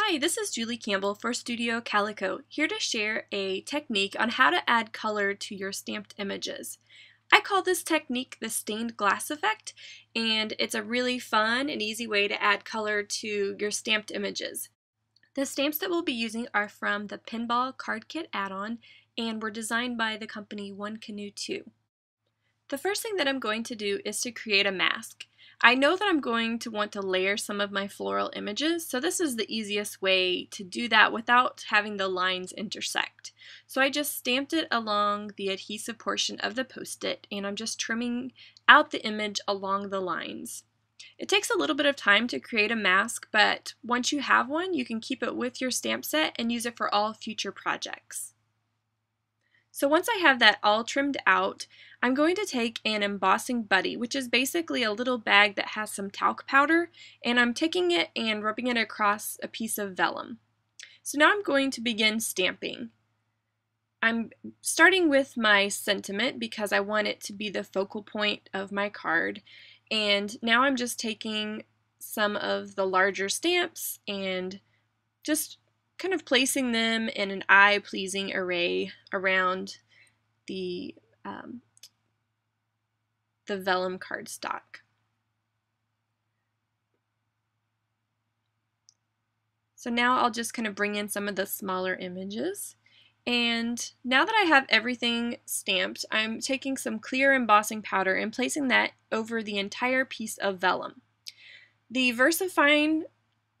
Hi, this is Julie Campbell for Studio Calico, here to share a technique on how to add color to your stamped images. I call this technique the stained glass effect, and it's a really fun and easy way to add color to your stamped images. The stamps that we'll be using are from the Pinball Card Kit add-on, and were designed by the company 1Canoe2. The first thing that I'm going to do is to create a mask. I know that I'm going to want to layer some of my floral images, so this is the easiest way to do that without having the lines intersect. So I just stamped it along the adhesive portion of the post-it, and I'm just trimming out the image along the lines. It takes a little bit of time to create a mask, but once you have one, you can keep it with your stamp set and use it for all future projects. So once I have that all trimmed out, I'm going to take an embossing buddy, which is basically a little bag that has some talc powder, and I'm taking it and rubbing it across a piece of vellum. So now I'm going to begin stamping. I'm starting with my sentiment because I want it to be the focal point of my card. And now I'm just taking some of the larger stamps and just kind of placing them in an eye-pleasing array around the um, the vellum cardstock. So now I'll just kind of bring in some of the smaller images. And now that I have everything stamped, I'm taking some clear embossing powder and placing that over the entire piece of vellum. The VersaFine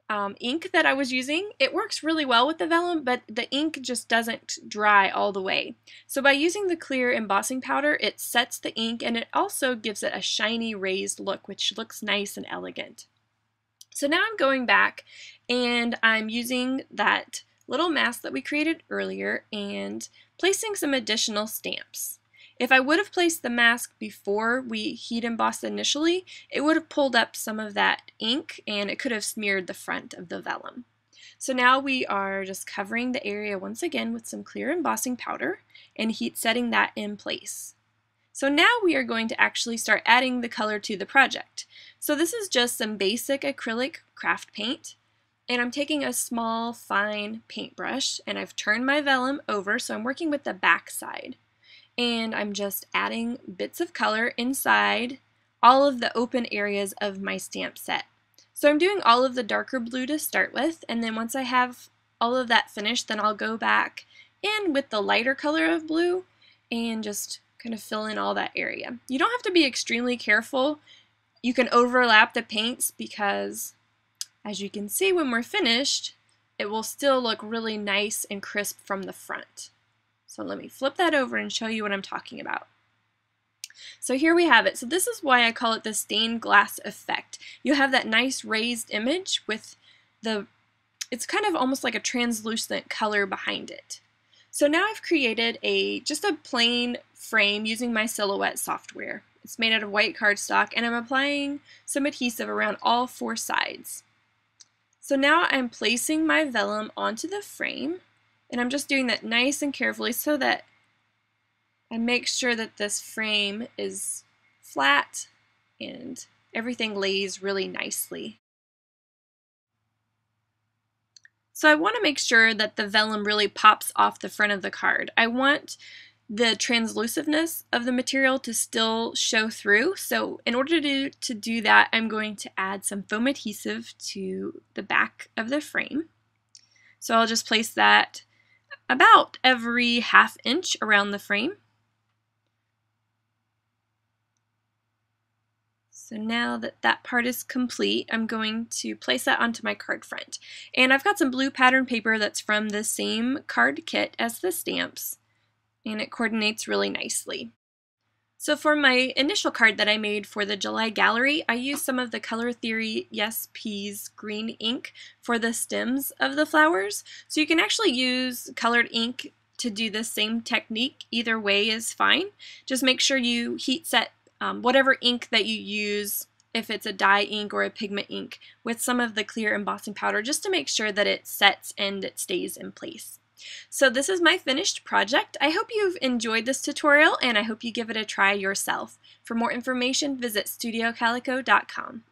um, ink that I was using, it works really well with the vellum, but the ink just doesn't dry all the way. So by using the clear embossing powder, it sets the ink and it also gives it a shiny raised look, which looks nice and elegant. So now I'm going back and I'm using that little mask that we created earlier and placing some additional stamps. If I would have placed the mask before we heat embossed initially, it would have pulled up some of that ink and it could have smeared the front of the vellum. So now we are just covering the area once again with some clear embossing powder and heat setting that in place. So now we are going to actually start adding the color to the project. So this is just some basic acrylic craft paint and I'm taking a small fine paintbrush and I've turned my vellum over so I'm working with the back side and I'm just adding bits of color inside all of the open areas of my stamp set. So I'm doing all of the darker blue to start with, and then once I have all of that finished, then I'll go back in with the lighter color of blue and just kind of fill in all that area. You don't have to be extremely careful. You can overlap the paints because as you can see when we're finished, it will still look really nice and crisp from the front. So let me flip that over and show you what I'm talking about. So here we have it. So this is why I call it the stained glass effect. You have that nice raised image with the, it's kind of almost like a translucent color behind it. So now I've created a just a plain frame using my Silhouette software. It's made out of white cardstock and I'm applying some adhesive around all four sides. So now I'm placing my vellum onto the frame and I'm just doing that nice and carefully so that I make sure that this frame is flat and everything lays really nicely. So I want to make sure that the vellum really pops off the front of the card. I want the translusiveness of the material to still show through. So in order to, to do that, I'm going to add some foam adhesive to the back of the frame. So I'll just place that about every half inch around the frame. So now that that part is complete, I'm going to place that onto my card front. And I've got some blue pattern paper that's from the same card kit as the stamps, and it coordinates really nicely. So for my initial card that I made for the July gallery, I used some of the Color Theory Yes Peas green ink for the stems of the flowers. So you can actually use colored ink to do the same technique. Either way is fine. Just make sure you heat set um, whatever ink that you use if it's a dye ink or a pigment ink with some of the clear embossing powder just to make sure that it sets and it stays in place. So this is my finished project. I hope you've enjoyed this tutorial and I hope you give it a try yourself. For more information, visit studiocalico.com.